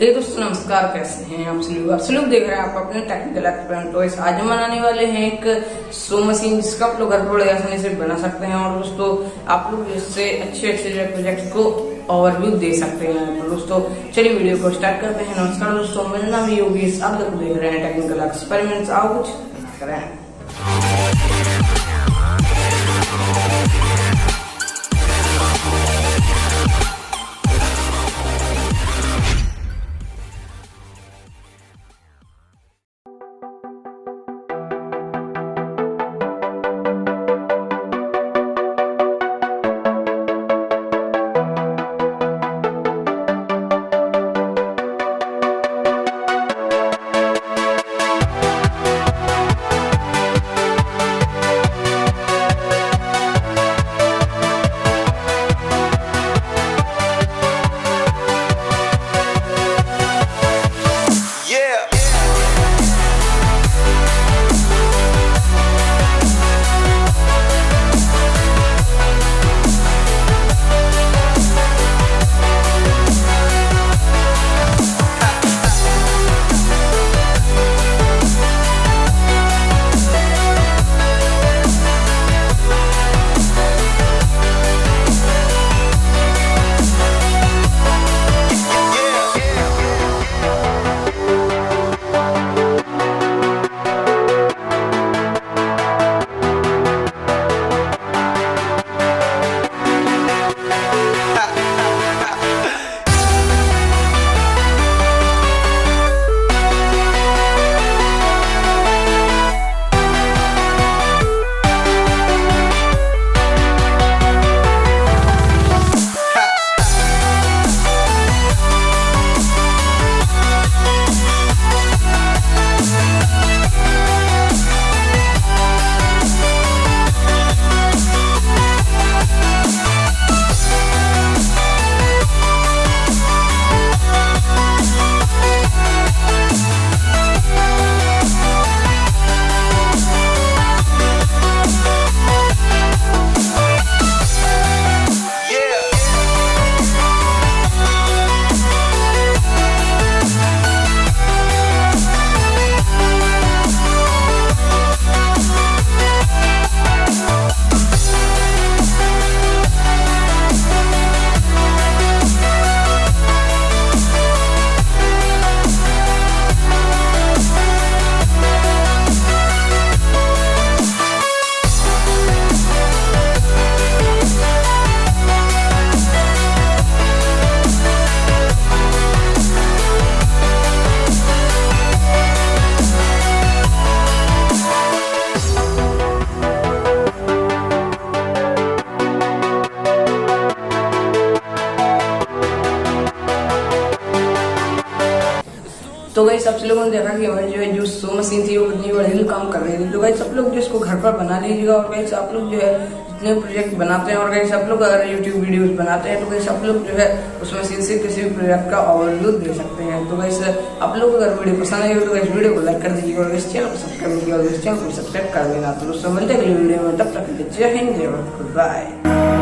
हे दोस्तों नमस्कार, कैसे हैं आप सलूक आप सलूक देख रहे हैं आप अपने टेक्निकल एक्सपेरिमेंट टॉयस आज हम बनाने वाले हैं एक सो मशीन जिसका आप लोग घर पर बड़े आसानी से बना सकते हैं और दोस्तों, आप लोग इससे अच्छे अच्छे प्रोजेक्ट को ओवरव्यू दे सकते हैं। तो दोस्तों, चलिए वीडियो को स्टार्ट करते हैं। नमस्कार दोस्तों, मेरा नाम योगेश। आप लोग देख रहे हैं टेक्निकल एक्सपेरिमेंट आओ कुछ करें। तो गई सब लोगों ने देखा कि हमारी जो है, जो सो मशीन थी, वो कितनी बढ़िया काम कर रही थी। तो गई सब लोग जो इसको घर पर बना लीजिएगा और गई आप लोग जो है जितने प्रोजेक्ट बनाते हैं और गई सब लोग अगर यूट्यूब वीडियोस बनाते हैं तो गई सब लोग जो है, उस मशीन से किसी भी प्रोजेक्ट का ओवरव्यू दे सकते हैं। तो गई आप लोग अगर वीडियो पसंद हो तो इस वीडियो को लाइक कर दीजिएगा और इस चैनल को सब्सक्राइब कीजिएगा और इस चैनल को सब्सक्राइब कर देना। तो दोस्तों, मिलते अगले वीडियो में, तब तक जय हिंद, जय भारत गुड बाय